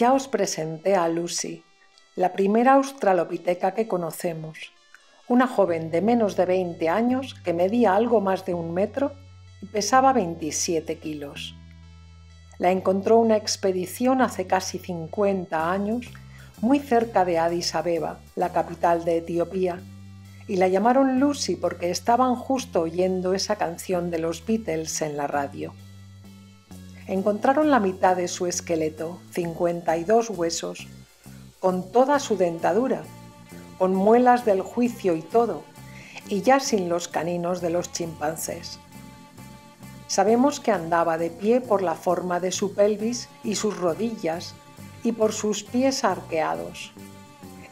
Ya os presenté a Lucy, la primera australopiteca que conocemos, una joven de menos de 20 años que medía algo más de un metro y pesaba 27 kilos. La encontró una expedición hace casi 50 años muy cerca de Addis Abeba, la capital de Etiopía, y la llamaron Lucy porque estaban justo oyendo esa canción de los Beatles en la radio. Encontraron la mitad de su esqueleto, 52 huesos, con toda su dentadura, con muelas del juicio y todo, y ya sin los caninos de los chimpancés. Sabemos que andaba de pie por la forma de su pelvis y sus rodillas y por sus pies arqueados,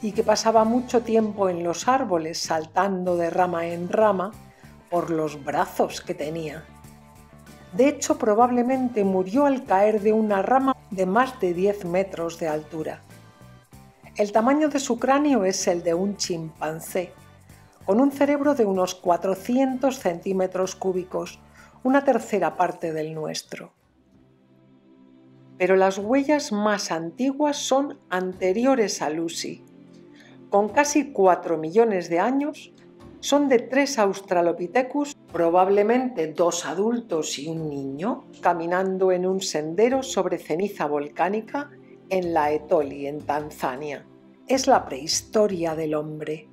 y que pasaba mucho tiempo en los árboles saltando de rama en rama por los brazos que tenía. De hecho, probablemente murió al caer de una rama de más de 10 metros de altura. El tamaño de su cráneo es el de un chimpancé, con un cerebro de unos 400 centímetros cúbicos una tercera parte del nuestro. Pero las huellas más antiguas son anteriores a Lucy. Con casi 4 millones de años, son de tres Australopithecus, probablemente dos adultos y un niño, caminando en un sendero sobre ceniza volcánica en la Etoli, en Tanzania. Es la prehistoria del hombre,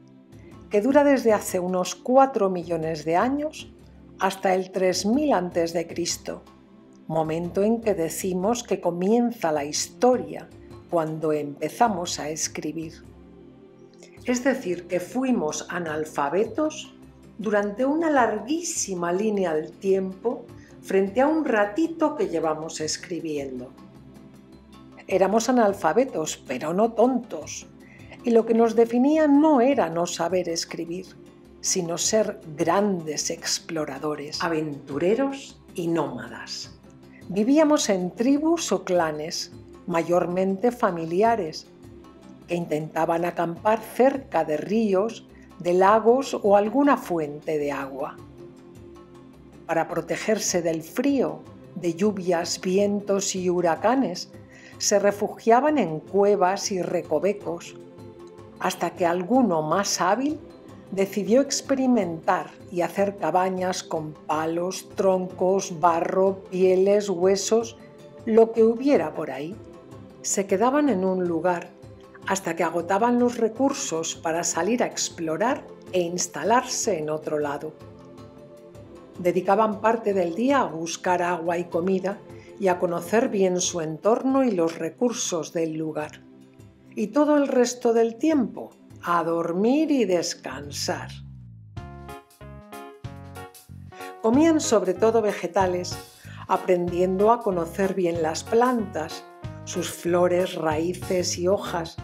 que dura desde hace unos 4 millones de años hasta el 3000 a.C., momento en que decimos que comienza la historia cuando empezamos a escribir. Es decir, que fuimos analfabetos durante una larguísima línea del tiempo frente a un ratito que llevamos escribiendo. Éramos analfabetos, pero no tontos, y lo que nos definía no era no saber escribir, sino ser grandes exploradores, aventureros y nómadas. Vivíamos en tribus o clanes, mayormente familiares, que intentaban acampar cerca de ríos, de lagos o alguna fuente de agua. Para protegerse del frío, de lluvias, vientos y huracanes, se refugiaban en cuevas y recovecos, hasta que alguno más hábil decidió experimentar y hacer cabañas con palos, troncos, barro, pieles, huesos, lo que hubiera por ahí. Se quedaban en un lugar hasta que agotaban los recursos para salir a explorar e instalarse en otro lado. Dedicaban parte del día a buscar agua y comida y a conocer bien su entorno y los recursos del lugar. Y todo el resto del tiempo a dormir y descansar. Comían sobre todo vegetales, aprendiendo a conocer bien las plantas, sus flores, raíces y hojas,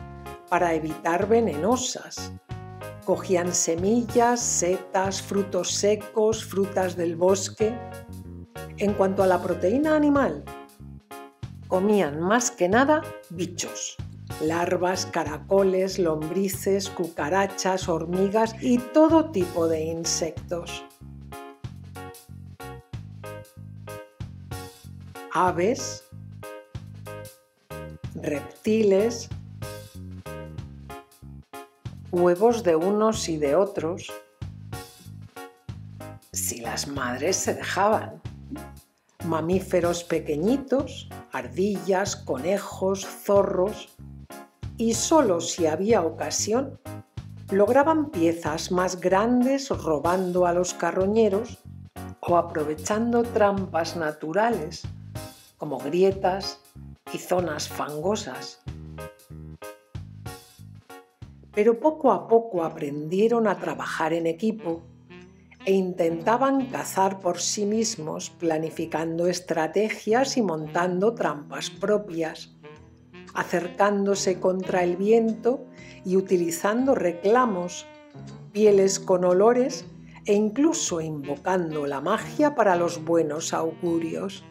para evitar venenosas. Cogían semillas, setas, frutos secos, frutas del bosque. En cuanto a la proteína animal, comían más que nada bichos, larvas, caracoles, lombrices, cucarachas, hormigas y todo tipo de insectos. Aves, reptiles, huevos de unos y de otros, si las madres se dejaban, mamíferos pequeñitos, ardillas, conejos, zorros, y solo si había ocasión, lograban piezas más grandes robando a los carroñeros o aprovechando trampas naturales como grietas y zonas fangosas. Pero poco a poco aprendieron a trabajar en equipo e intentaban cazar por sí mismos planificando estrategias y montando trampas propias acercándose contra el viento y utilizando reclamos, pieles con olores e incluso invocando la magia para los buenos augurios,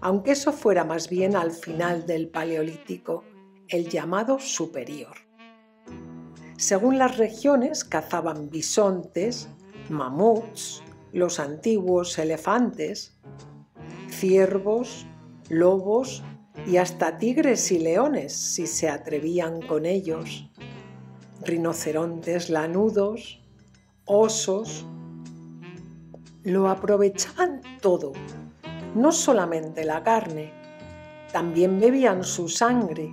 aunque eso fuera más bien al final del Paleolítico, el llamado superior. Según las regiones cazaban bisontes, mamuts, los antiguos elefantes, ciervos, lobos y hasta tigres y leones si se atrevían con ellos, rinocerontes lanudos, osos. Lo aprovechaban todo, no solamente la carne, también bebían su sangre,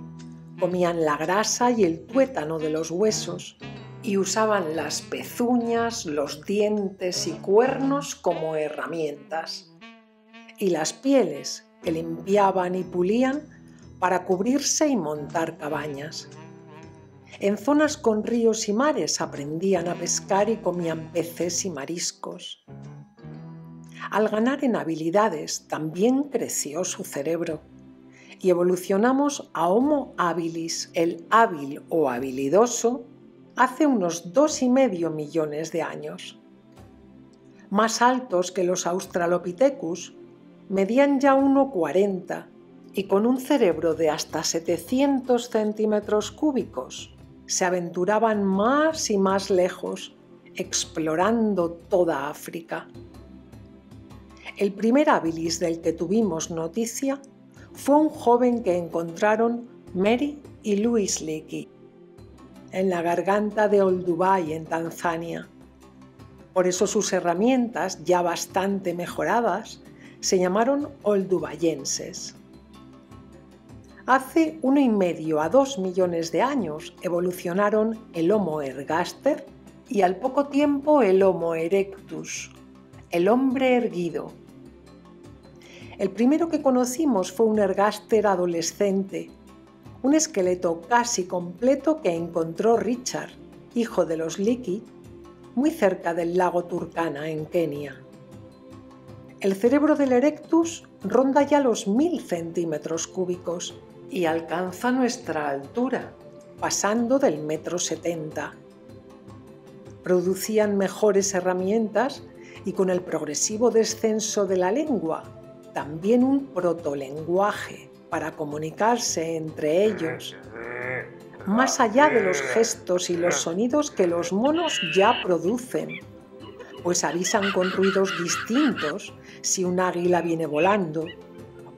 comían la grasa y el tuétano de los huesos y usaban las pezuñas, los dientes y cuernos como herramientas. Y las pieles que limpiaban y pulían para cubrirse y montar cabañas. En zonas con ríos y mares aprendían a pescar y comían peces y mariscos. Al ganar en habilidades también creció su cerebro y evolucionamos a Homo habilis, el hábil o habilidoso, hace unos dos y medio millones de años. Más altos que los Australopithecus, medían ya 1,40 y con un cerebro de hasta 700 centímetros cúbicos, se aventuraban más y más lejos, explorando toda África. El primer habilis del que tuvimos noticia fue un joven que encontraron Mary y Louis Leakey en la garganta de Olduvai en Tanzania. Por eso sus herramientas, ya bastante mejoradas, se llamaron oldubayenses. Hace uno y medio a dos millones de años evolucionaron el Homo ergaster y al poco tiempo el Homo erectus, el hombre erguido, el primero que conocimos fue un ergáster adolescente, un esqueleto casi completo que encontró Richard, hijo de los Liki, muy cerca del lago Turkana, en Kenia. El cerebro del Erectus ronda ya los mil centímetros cúbicos y alcanza nuestra altura, pasando del metro setenta. Producían mejores herramientas y con el progresivo descenso de la lengua también un protolenguaje para comunicarse entre ellos, más allá de los gestos y los sonidos que los monos ya producen, pues avisan con ruidos distintos si un águila viene volando,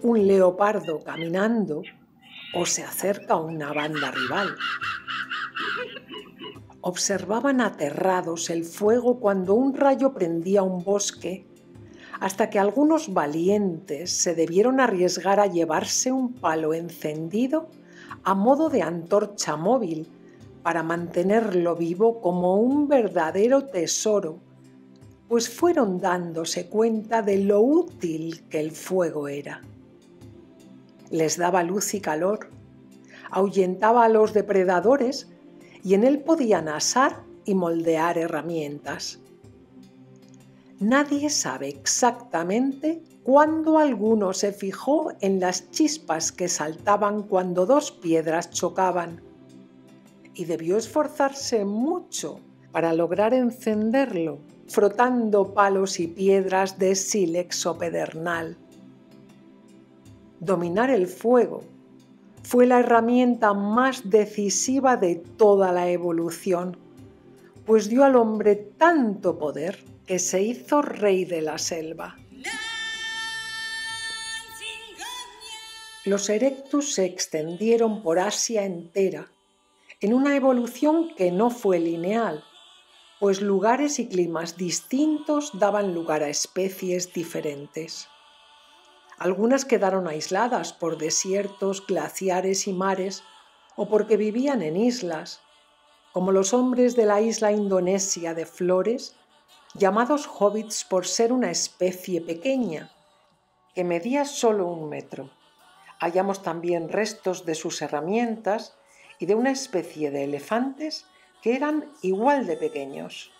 un leopardo caminando o se acerca una banda rival. Observaban aterrados el fuego cuando un rayo prendía un bosque hasta que algunos valientes se debieron arriesgar a llevarse un palo encendido a modo de antorcha móvil para mantenerlo vivo como un verdadero tesoro, pues fueron dándose cuenta de lo útil que el fuego era. Les daba luz y calor, ahuyentaba a los depredadores y en él podían asar y moldear herramientas. Nadie sabe exactamente cuándo alguno se fijó en las chispas que saltaban cuando dos piedras chocaban y debió esforzarse mucho para lograr encenderlo, frotando palos y piedras de sílex o pedernal. Dominar el fuego fue la herramienta más decisiva de toda la evolución, pues dio al hombre tanto poder que se hizo rey de la selva. Los erectus se extendieron por Asia entera, en una evolución que no fue lineal, pues lugares y climas distintos daban lugar a especies diferentes. Algunas quedaron aisladas por desiertos, glaciares y mares, o porque vivían en islas, como los hombres de la isla indonesia de Flores llamados hobbits por ser una especie pequeña, que medía solo un metro. Hallamos también restos de sus herramientas y de una especie de elefantes que eran igual de pequeños.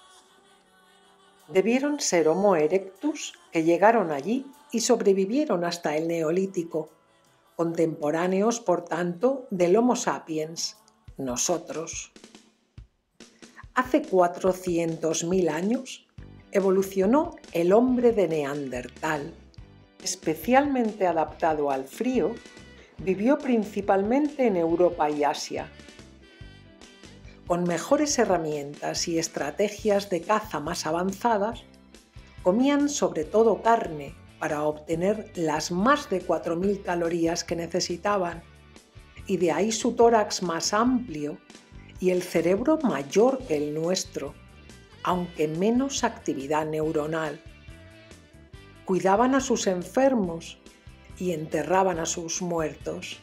Debieron ser Homo erectus que llegaron allí y sobrevivieron hasta el Neolítico, contemporáneos, por tanto, del Homo sapiens, nosotros. Hace 400.000 años, evolucionó el hombre de Neandertal. Especialmente adaptado al frío, vivió principalmente en Europa y Asia. Con mejores herramientas y estrategias de caza más avanzadas, comían sobre todo carne para obtener las más de 4.000 calorías que necesitaban, y de ahí su tórax más amplio y el cerebro mayor que el nuestro, aunque menos actividad neuronal. Cuidaban a sus enfermos y enterraban a sus muertos.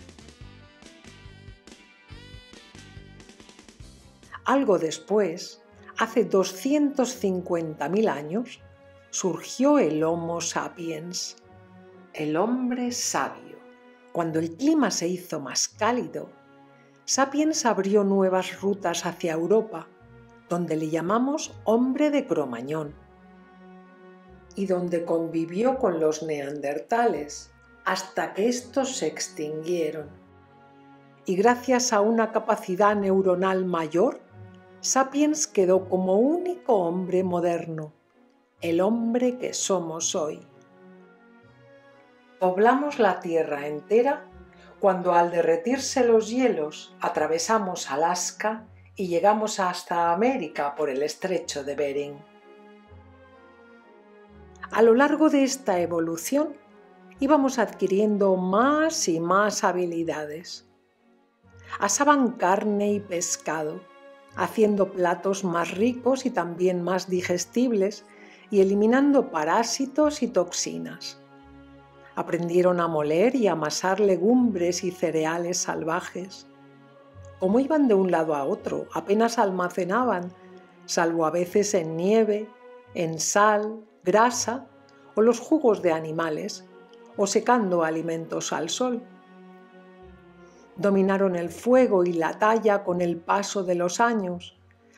Algo después, hace 250.000 años, surgió el Homo sapiens, el hombre sabio. Cuando el clima se hizo más cálido, Sapiens abrió nuevas rutas hacia Europa, donde le llamamos hombre de Cromañón, y donde convivió con los neandertales hasta que estos se extinguieron. Y gracias a una capacidad neuronal mayor, Sapiens quedó como único hombre moderno, el hombre que somos hoy. Poblamos la Tierra entera cuando al derretirse los hielos atravesamos Alaska y llegamos hasta América por el estrecho de Bering. A lo largo de esta evolución íbamos adquiriendo más y más habilidades. Asaban carne y pescado, haciendo platos más ricos y también más digestibles y eliminando parásitos y toxinas. Aprendieron a moler y amasar legumbres y cereales salvajes. Como iban de un lado a otro, apenas almacenaban, salvo a veces en nieve, en sal, grasa o los jugos de animales, o secando alimentos al sol. Dominaron el fuego y la talla con el paso de los años.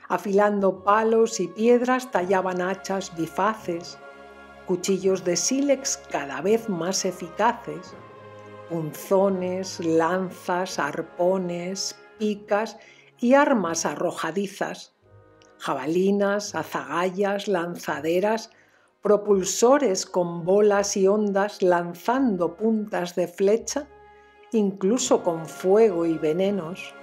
Afilando palos y piedras tallaban hachas bifaces, cuchillos de sílex cada vez más eficaces, punzones, lanzas, arpones, y armas arrojadizas, jabalinas, azagallas, lanzaderas, propulsores con bolas y ondas lanzando puntas de flecha incluso con fuego y venenos.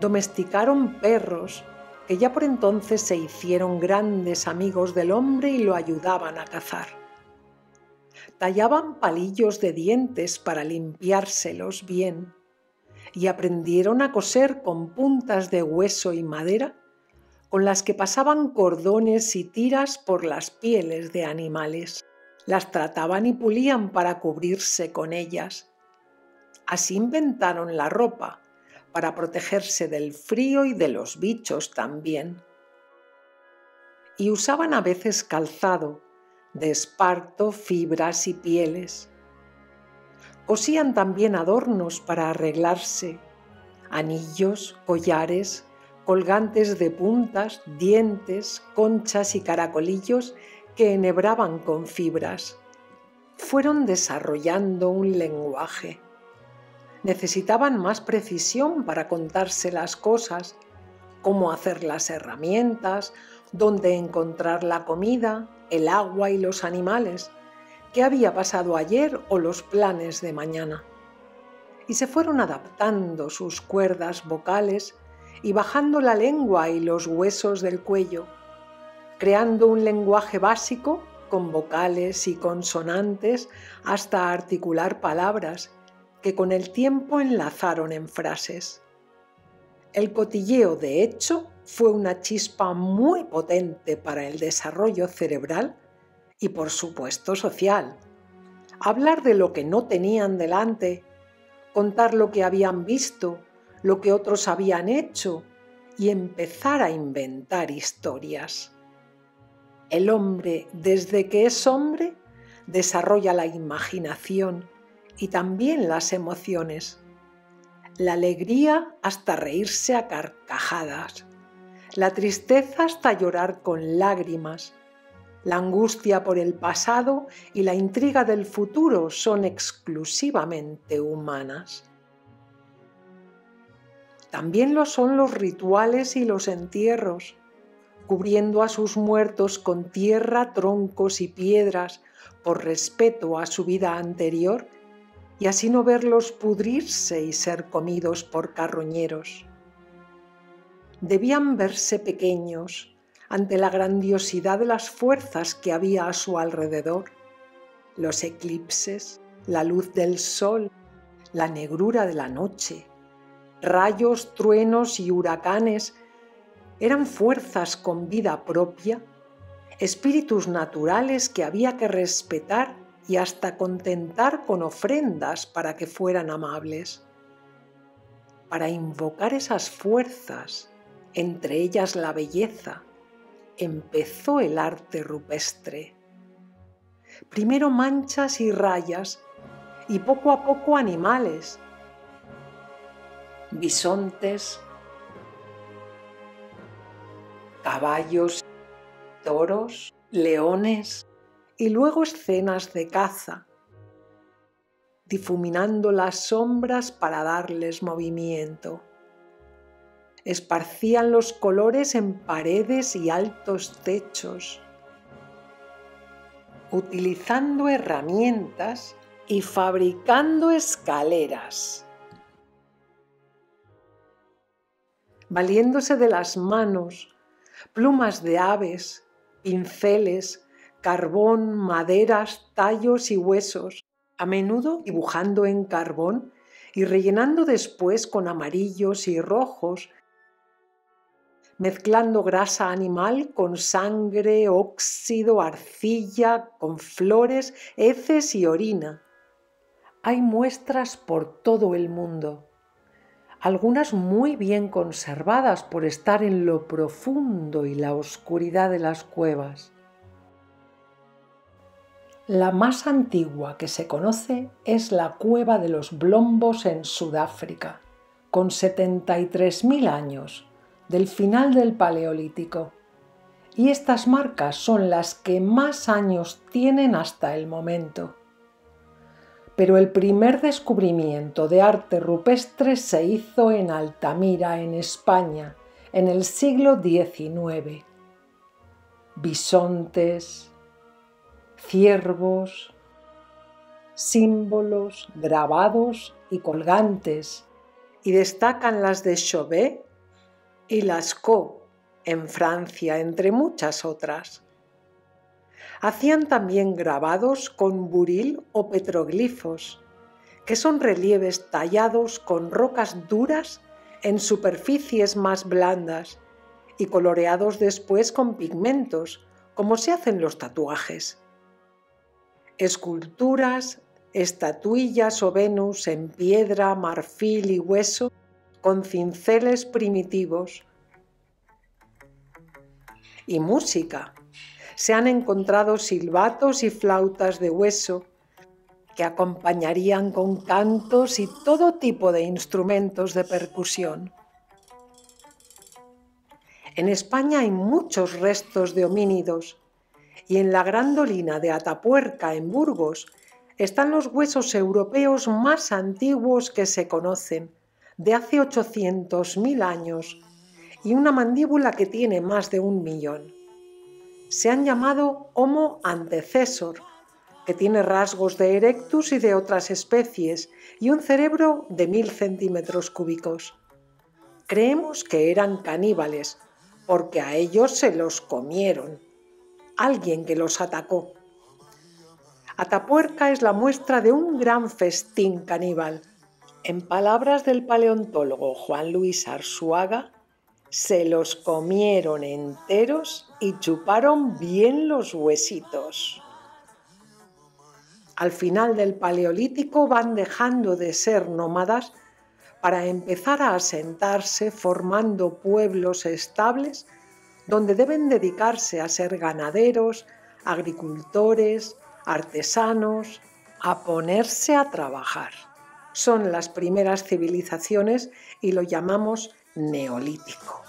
Domesticaron perros que ya por entonces se hicieron grandes amigos del hombre y lo ayudaban a cazar. Tallaban palillos de dientes para limpiárselos bien y aprendieron a coser con puntas de hueso y madera con las que pasaban cordones y tiras por las pieles de animales. Las trataban y pulían para cubrirse con ellas Así inventaron la ropa, para protegerse del frío y de los bichos también. Y usaban a veces calzado, de esparto, fibras y pieles. Cosían también adornos para arreglarse, anillos, collares, colgantes de puntas, dientes, conchas y caracolillos que enhebraban con fibras. Fueron desarrollando un lenguaje. Necesitaban más precisión para contarse las cosas, cómo hacer las herramientas, dónde encontrar la comida, el agua y los animales, qué había pasado ayer o los planes de mañana. Y se fueron adaptando sus cuerdas vocales y bajando la lengua y los huesos del cuello, creando un lenguaje básico con vocales y consonantes hasta articular palabras que con el tiempo enlazaron en frases. El cotilleo, de hecho, fue una chispa muy potente para el desarrollo cerebral y, por supuesto, social. Hablar de lo que no tenían delante, contar lo que habían visto, lo que otros habían hecho y empezar a inventar historias. El hombre, desde que es hombre, desarrolla la imaginación y también las emociones. La alegría hasta reírse a carcajadas, la tristeza hasta llorar con lágrimas, la angustia por el pasado y la intriga del futuro son exclusivamente humanas. También lo son los rituales y los entierros, cubriendo a sus muertos con tierra, troncos y piedras por respeto a su vida anterior y así no verlos pudrirse y ser comidos por carroñeros. Debían verse pequeños ante la grandiosidad de las fuerzas que había a su alrededor, los eclipses, la luz del sol, la negrura de la noche, rayos, truenos y huracanes eran fuerzas con vida propia, espíritus naturales que había que respetar y hasta contentar con ofrendas para que fueran amables. Para invocar esas fuerzas, entre ellas la belleza, empezó el arte rupestre. Primero manchas y rayas y poco a poco animales, bisontes, caballos, toros, leones. Y luego escenas de caza, difuminando las sombras para darles movimiento. Esparcían los colores en paredes y altos techos, utilizando herramientas y fabricando escaleras. Valiéndose de las manos, plumas de aves, pinceles, carbón, maderas, tallos y huesos, a menudo dibujando en carbón y rellenando después con amarillos y rojos, mezclando grasa animal con sangre, óxido, arcilla, con flores, heces y orina. Hay muestras por todo el mundo, algunas muy bien conservadas por estar en lo profundo y la oscuridad de las cuevas. La más antigua que se conoce es la cueva de los Blombos en Sudáfrica, con 73.000 años, del final del Paleolítico. Y estas marcas son las que más años tienen hasta el momento pero el primer descubrimiento de arte rupestre se hizo en Altamira, en España, en el siglo XIX. Bisontes, ciervos, símbolos, grabados y colgantes, y destacan las de Chauvet y Lascaux en Francia, entre muchas otras. Hacían también grabados con buril o petroglifos, que son relieves tallados con rocas duras en superficies más blandas y coloreados después con pigmentos, como se hacen los tatuajes. Esculturas, estatuillas o Venus en piedra, marfil y hueso con cinceles primitivos. Y música, se han encontrado silbatos y flautas de hueso que acompañarían con cantos y todo tipo de instrumentos de percusión. En España hay muchos restos de homínidos y en la gran dolina de Atapuerca, en Burgos, están los huesos europeos más antiguos que se conocen, de hace 800.000 años, y una mandíbula que tiene más de un millón se han llamado Homo antecesor, que tiene rasgos de Erectus y de otras especies y un cerebro de mil centímetros cúbicos. Creemos que eran caníbales, porque a ellos se los comieron. Alguien que los atacó. Atapuerca es la muestra de un gran festín caníbal. En palabras del paleontólogo Juan Luis Arzuaga, se los comieron enteros y chuparon bien los huesitos. Al final del Paleolítico van dejando de ser nómadas para empezar a asentarse formando pueblos estables donde deben dedicarse a ser ganaderos, agricultores, artesanos, a ponerse a trabajar. Son las primeras civilizaciones y lo llamamos neolítico.